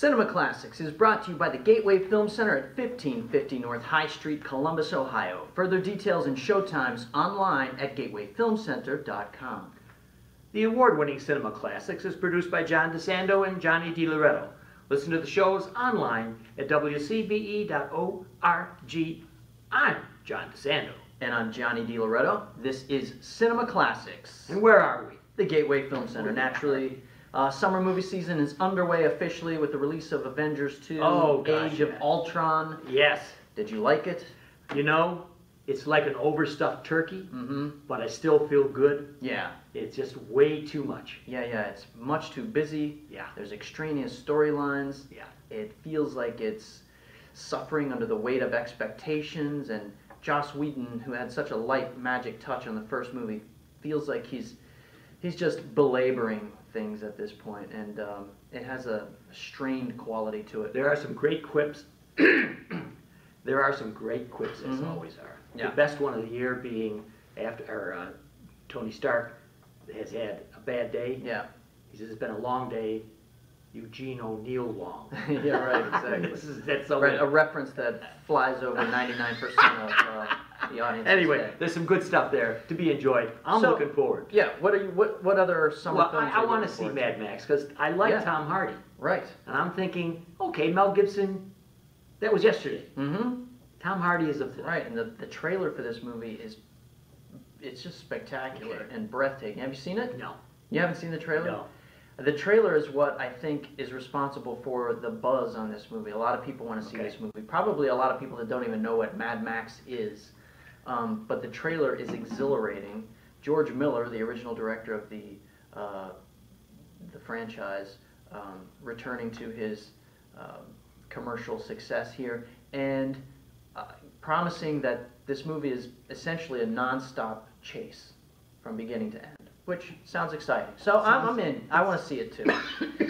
Cinema Classics is brought to you by the Gateway Film Center at 1550 North High Street, Columbus, Ohio. Further details and showtimes online at gatewayfilmcenter.com. The award-winning Cinema Classics is produced by John DeSando and Johnny DiLoretto. Listen to the shows online at wcbe.org. I'm John DeSando. And I'm Johnny DiLoretto. This is Cinema Classics. And where are we? The Gateway Film Center. Naturally, uh, summer movie season is underway officially with the release of Avengers 2, Oh, gosh, Age of yeah. Ultron. Yes. Did you like it? You know, it's like an overstuffed turkey, Mm-hmm. but I still feel good. Yeah. It's just way too much. Yeah, yeah. It's much too busy. Yeah. There's extraneous storylines. Yeah. It feels like it's suffering under the weight of expectations, and Joss Whedon, who had such a light magic touch on the first movie, feels like he's he's just belaboring things at this point, and um, it has a strained quality to it. There are some great quips. there are some great quips, as Mhm. always are. Yeah. The best one of the year being after or, uh, Tony Stark has had a bad day. Yeah. He says it's been a long day. Eugene O'Neill long. yeah. Right. Exactly. this is, that's so Right, a reference that flies over 99% of uh, the audience. Anyway, today. there's some good stuff there to be enjoyed. I'm So- looking forward. Yeah. What are you? What What other summer Well, films? I, I want to see Mad Max because I like Yeah. Tom Hardy, Right. and I'm thinking, okay, Mel Gibson, that was yesterday. Mm-hmm. Tom Hardy is today. Right, and the, the trailer for this movie is it's just spectacular Okay. and breathtaking. Have you seen it? No, You haven't seen the trailer? no. The trailer is what I think is responsible for the buzz on this movie. A lot of people want to see Okay. this movie. Probably a lot of people that don't even know what Mad Max is. Um, but the trailer is exhilarating. George Miller, the original director of the uh, the franchise, um, returning to his um, commercial success here, and uh, promising that this movie is essentially a non-stop chase from beginning to end, which sounds exciting. So I'm, I'm in. I want to see it too.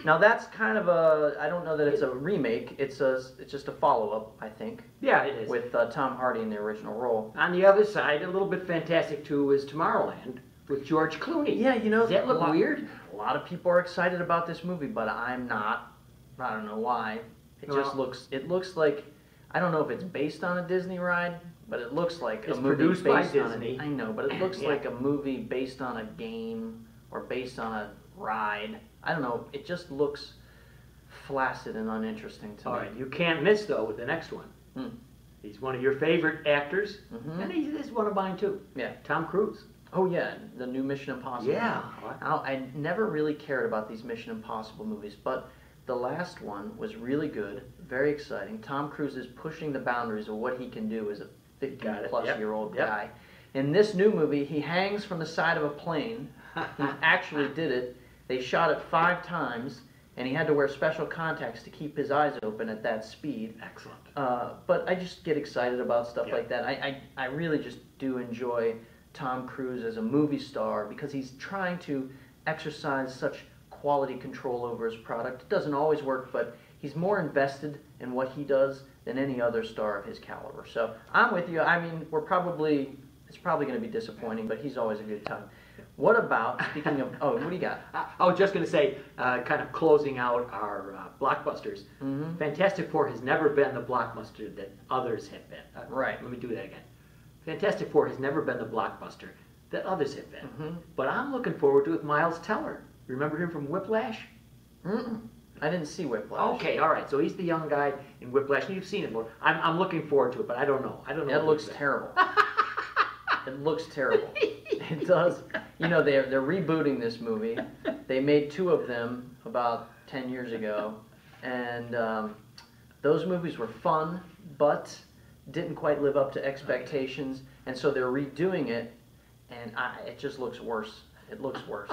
now that's kind of a. I don't know that it's a remake. It's a. It's just a follow-up, I think, Yeah, it is. with uh, Tom Hardy in the original role. On the other side, a little bit fantastic too is Tomorrowland with George Clooney. Yeah, you know, Does that look lot- weird? A lot of people are excited about this movie, but I'm not. I don't know why. It just looks. It looks like. I don't know if it's based on a Disney ride, but it looks like It's a movie produced by based on Disney. a, I know, but it looks Yeah. like a movie based on a game or based on a ride. I don't know. It just looks flaccid and uninteresting to All me. right, you can't miss though with the next one. Hmm. He's one of your favorite actors, Mhm. and he is one of mine too. Yeah. Tom Cruise. Oh yeah, the new Mission Impossible. Yeah. Now, I never really cared about these Mission Impossible movies, but the last one was really good, very exciting. Tom Cruise is pushing the boundaries of what he can do as a 50 Got it. plus Yep. year old Yep. guy. In this new movie, he hangs from the side of a plane. He actually did it. They shot it five times, and he had to wear special contacts to keep his eyes open at that speed. Excellent. Uh, but I just get excited about stuff Yeah. like that. I, I, I really just do enjoy Tom Cruise as a movie star because he's trying to exercise such quality control over his product. It doesn't always work, but he's more invested in what he does than any other star of his caliber. So I'm with you. I mean, we're probably, it's probably going to be disappointing, but he's always a good time. What about, speaking of, oh, what do you got? I, was just going to say, uh, kind of closing out our uh, blockbusters. Mhm. Fantastic Four has never been the blockbuster that others have been. Uh, Right. Let me do that again. Fantastic Four has never been the blockbuster that others have been. Mhm. But I'm looking forward to it with Miles Teller. Remember him from Whiplash? Mm-mm. I didn't see Whiplash. Okay, all right. So he's the young guy in Whiplash, you've seen it more. I'm, I'm looking forward to it, but I don't know. I don't know. It looks terrible. it looks terrible. It does. You know, they're they're rebooting this movie. They made two of them about ten years ago, and um, those movies were fun, but didn't quite live up to expectations. And so they're redoing it, and I, it just looks worse. It looks worse.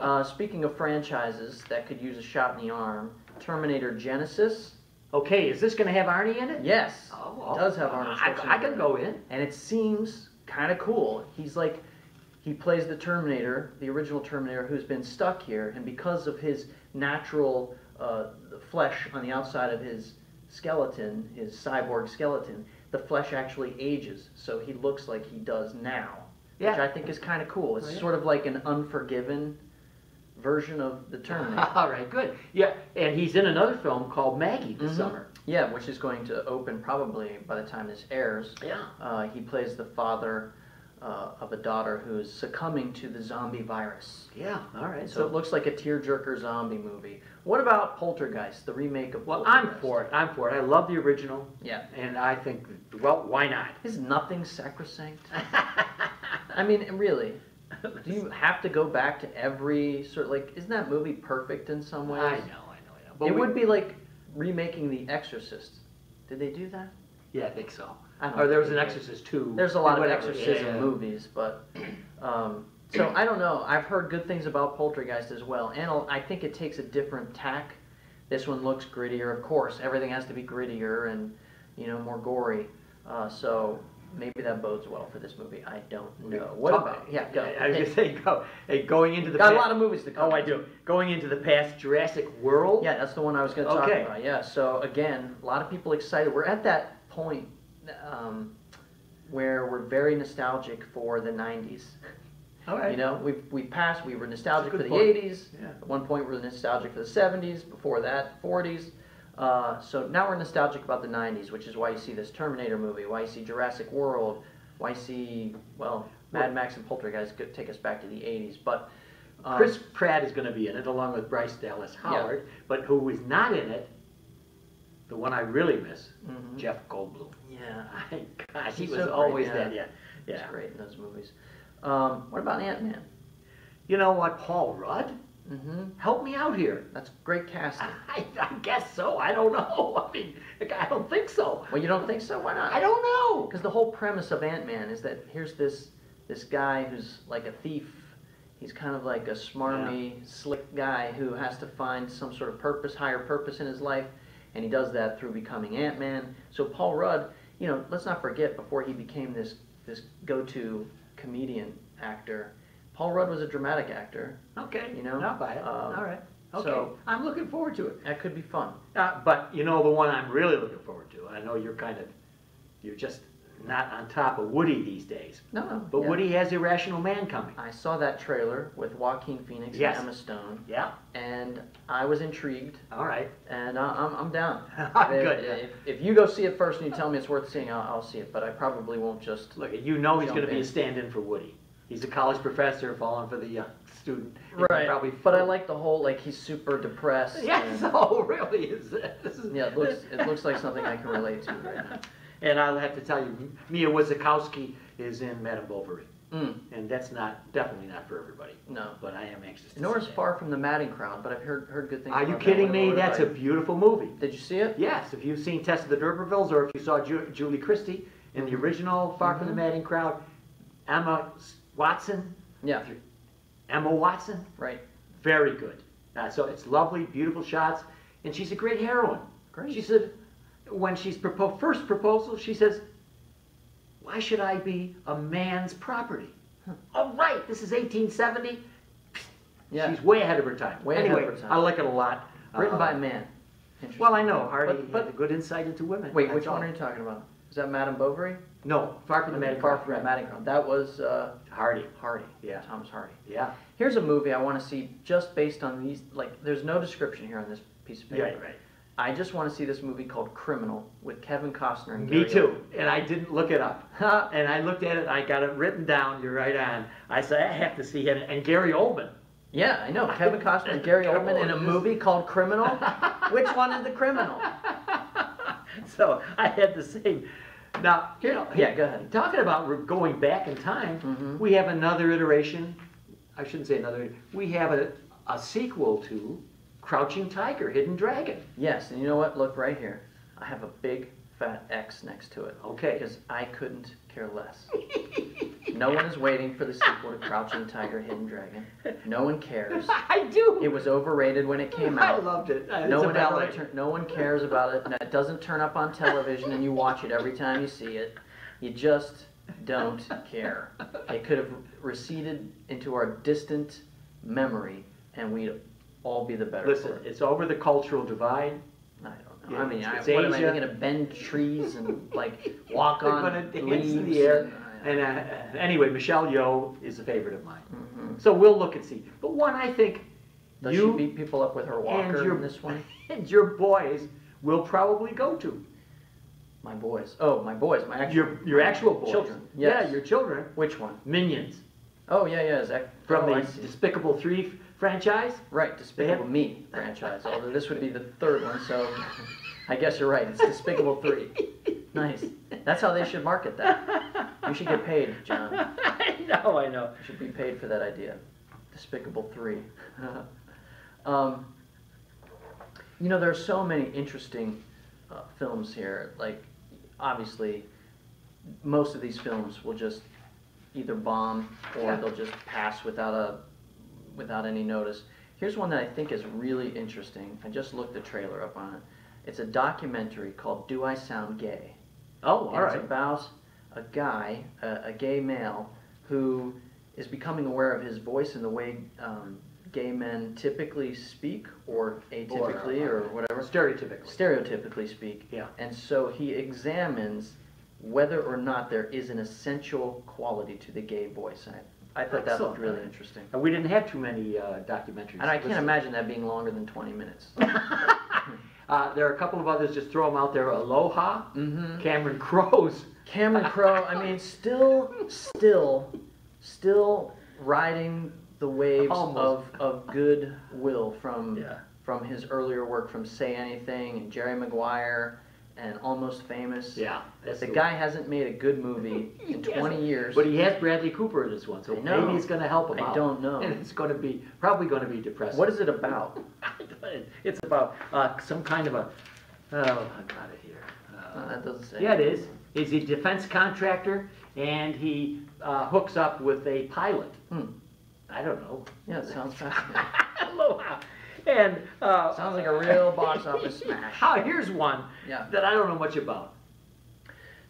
Uh, speaking of franchises that could use a shot in the arm, Terminator Genisys. Okay, is this going to have Arnie in it? Yes, Oh, it does have Arnie. I, I can go in. and it seems kind of cool. He's like, he plays the Terminator, the original Terminator, who's been stuck here, and because of his natural uh, flesh on the outside of his skeleton, his cyborg skeleton, the flesh actually ages, so he looks like he does now, which I think is kind of cool. It's Oh, yeah. sort of like an Unforgiven version of the Terminator. All right, good. Yeah, and he's in another film called Maggie this Mhm. summer. yeah, which is going to open probably by the time this airs. Yeah. Uh, he plays the father uh, of a daughter who's succumbing to the zombie virus. Yeah, all right. So it looks like a tearjerker zombie movie. What about Poltergeist, the remake of well, I'm for it. I'm for it. I love the original, Yeah. and I think, well, why not? Is nothing sacrosanct? I mean, really, do you have to go back to every sort of like? Isn't that movie perfect in some ways? I know, I know, I know. But it we- would be like remaking The Exorcist. Did they do that? Yeah, I think so. I don't Or there was an Exorcist too. There's a lot of exorcism yeah. movies, but um, so I don't know. I've heard good things about Poltergeist as well, and I think it takes a different tack. This one looks grittier, of course. Everything has to be grittier and you know more gory. Uh, so maybe that bodes well for this movie. I don't know. What Talk- about? Yeah, go. I was Hey, gonna say, go, hey, going into the got a lot of movies to come. Oh, I do. Going into the past Jurassic World. Yeah, that's the one I was going to talk Okay. about. Yeah. So again, a lot of people excited. We're at that point um, where we're very nostalgic for the '90s. All right. You know, we've we passed. We were nostalgic for the point. '80s. Yeah. At one point, we were nostalgic for the '70s. Before that, '40s. Uh, so now we're nostalgic about the '90s, which is why you see this Terminator movie, why you see Jurassic World, why you see well Mad Max and Poltergeist could take us back to the '80s. But um, Chris Pratt is going to be in it along with Bryce Dallas Howard, but who is not in it? The one I really miss, mhm. Jeff Goldblum. Yeah, My gosh, he He's was so always yeah. that. Yeah, he's yeah. great in those movies. Um, what about Ant Man? You know what, Paul Rudd? Hmm Help me out here. That's great casting. I, I guess so. I don't know. I mean, I don't think so. Well, you don't think so? Why not? I don't know. Because the whole premise of Ant Man is that here's this this guy who's like a thief. He's kind of like a smarmy, slick guy who has to find some sort of purpose, higher purpose in his life, and he does that through becoming Ant Man. So Paul Rudd, you know, let's not forget before he became this this go-to comedian actor, Paul Rudd was a dramatic actor. Okay, You know, I'll buy it. um, All right. Okay, so- I'm looking forward to it. That could be fun. Uh, but you know the one I'm really looking forward to. I know you're kind of, you're just not on top of Woody these days. No, no. But yeah. Woody has Irrational Man coming. I saw that trailer with Joaquin Phoenix Yes. and Emma Stone, Yeah. and I was intrigued. All right. And I- I'm, I'm down. Good, If, yeah. if, if you go see it first and you tell me it's worth seeing, I'll, I'll see it. But I probably won't just. Look, you know he's going to be a stand-in for Woody. He's a college professor falling for the young student. He can Probably. But I like the whole like he's super depressed. Yes. and- Oh, really? Is it? This is, yeah, it looks it looks like something I can relate to right now. And I'll have to tell you, Mia Wasikowska is in Madame Bovary, Mm, and that's not definitely not for everybody. no. But I am anxious. To Nor see is. Far from the Madding Crowd, but I've heard heard good things. Are you kidding me? That's a beautiful movie. Did you see it? Yes, if you've seen Tess of the D'Urbervilles, or if you saw Ju- Julie Christie in the original Far from the Mhm. Madding Crowd, Emma Watson, Yeah. Emma Watson, Right. very good. Uh, so it's lovely, beautiful shots, and she's a great heroine. Great. She said, when she's propo- first proposal, she says, "Why should I be a man's property?" Oh, right, this is 1870. Yeah. She's way ahead of her time. Way ahead anyway, of her time. I like it a lot. Written Uh, by a man. Well, I know Hardy But- had a good insight into women. Wait, that's which one are you talking about? Is that Madame Bovary? No, Far from the Madding Far from the Madding Crowd. That was uh, Hardy. Hardy. Yeah. Thomas Hardy. Yeah. Here's a movie I want to see just based on these. Like, there's no description here on this piece of paper. Right, right. I just want to see this movie called Criminal with Kevin Costner and Me Gary too. And I didn't look it up. And I looked at it, I got it written down, you're right on. I said, I have to see him. And Gary Oldman. yeah, I know. Kevin Costner and Gary Oldman in a movie called Criminal. Which one is the criminal? so I had the same. Now, you know, Yeah, go ahead. talking about going back in time, Mhm. we have another iteration. I shouldn't say another. We have a, a sequel to Crouching Tiger, Hidden Dragon. Yes, and you know what? Look right here. I have a big fat X next to it. Okay. Because I couldn't care less. No one is waiting for the sequel to Crouching Tiger, Hidden Dragon. No one cares. I do. It was overrated when it came out. I out. loved it. Uh, No it's a one ever ballet. turn, no one cares about it. and It doesn't turn up on television, and you watch it every time you see it. You just don't care. It could have receded into our distant memory, and we'd all be the better Listen, for it. it's over the cultural divide. I don't know. yeah, I mean, I, it's what am I Asia. going to bend trees and like walk They're on gonna dance leaves? in the air. and- And uh, anyway, Michelle Yeoh is a favorite of mine. Mhm. So we'll look and see. But one I think Does You she beat people up with her walker your- in this one? and your boys will probably go to. My boys. Oh, my boys. My actual. Your, your actual boys. Children. Yeah, your children. Which one? Minions. Oh yeah, yeah. Zach. From oh, the. Despicable Three franchise. Right, Despicable Me franchise. Although this would be the third one, so I guess you're right. It's Despicable Three. Nice. That's how they should market that. You should get paid, John. I know, I know. You should be paid for that idea. Despicable Three. um, you know, there are so many interesting uh, films here. Like, obviously, most of these films will just either bomb or Yeah. they'll just pass without a without any notice. Here's one that I think is really interesting. I just looked the trailer up on it. It's a documentary called "Do I Sound Gay?" Oh, all It's about a guy, a, a gay male, who is becoming aware of his voice and the way um, gay men typically speak, or atypically, or, whatever, Stereotypically. stereotypically speak. Yeah. And so he examines whether or not there is an essential quality to the gay voice. And I, I thought that looked really interesting. And we didn't have too many uh, documentaries. And I can't imagine that being longer than 20 minutes. Uh, there are a couple of others, just throw them out there. Aloha, mm-hmm. Cameron Crowe's. Cameron Crowe, I mean, still, still, still riding the waves Almost. of, of goodwill from Yeah. from his earlier work from Say Anything and Jerry Maguire and Almost Famous. Yeah. The guy hasn't made a good movie in He 20 years. But he has Bradley Cooper in this one, so maybe it's going to help him I out. don't know. And it's going to be, probably going to be depressing. What is it about? It's about uh, some kind of a, oh, I got it here. Uh, Uh, that doesn't say. Yeah, it is. He's a defense contractor, and he uh, hooks up with a pilot. Hmm. I don't know. Yeah, it sounds fascinating. Aloha. And uh, Sounds like a real box office smash. How, here's one Yeah. that I don't know much about.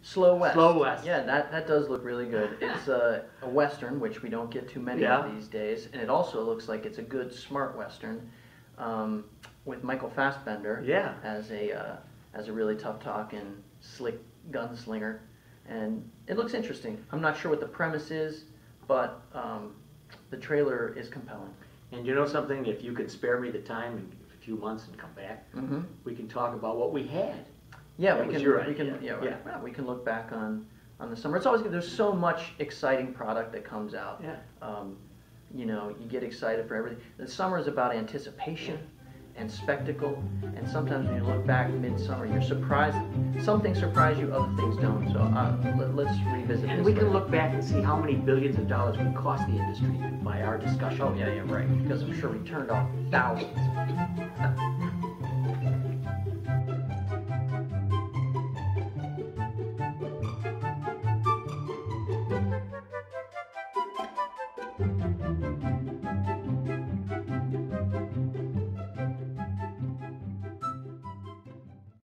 Slow West. Slow West. Yeah, that, that does look really good. It's a, a western, which we don't get too many Yeah. of these days, and it also looks like it's a good smart western um, with Michael Fassbender Yeah. as a uh, as a really tough talking, slick gunslinger, and it looks interesting. I'm not sure what the premise is, but um, the trailer is compelling. And you know something? If you could spare me the time in a few months and come back, Mm-hmm. we can talk about what we had. Yeah, That we can. we can. Yeah, Yeah. well, we can look back on on the summer. It's always good. There's so much exciting product that comes out. Yeah. Um, you know, you get excited for everything. The summer is about anticipation and spectacle, and sometimes when you look back midsummer, you're surprised. Some things surprise you, other things don't. So uh, let, let's revisit And we can look back and see how many billions of dollars we cost the industry by our discussion. Oh yeah, yeah, right. Because I'm sure we turned off thousands.